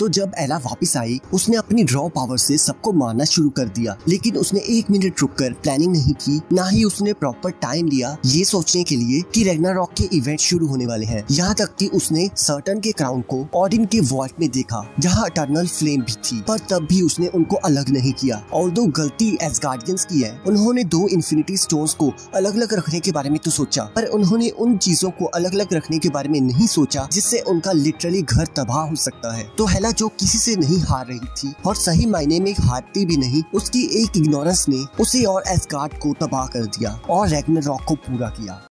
तो जब एला वापस आई, उसने अपनी ड्रॉ पावर से सबको मारना शुरू कर दिया। लेकिन उसने एक मिनट रुककर प्लानिंग नहीं की, ना ही उसने प्रॉपर टाइम लिया ये सोचने के लिए कि रॉक के इवेंट शुरू होने वाले हैं। यहाँ तक कि उसने सर्टन के क्राउन को ऑडिन के वॉल्ट में देखा, जहाँ अटर्नल फ्लेम भी थी। पर तब भी उसने उनको अलग नहीं किया। और दो गलती एज गार्डियंस की है, उन्होंने दो इन्फिनिटी स्टोन को अलग अलग रखने के बारे में तो सोचा, पर उन्होंने उन चीज़ों को अलग अलग रखने के बारे में नहीं सोचा, जिससे उनका लिटरली घर तबाह हो सकता है। तो हेला जो किसी से नहीं हार रही थी और सही मायने में हारती भी नहीं, उसकी एक इग्नोरेंस ने उसे और एस को तबाह कर दिया और रेगनर रॉक को पूरा किया।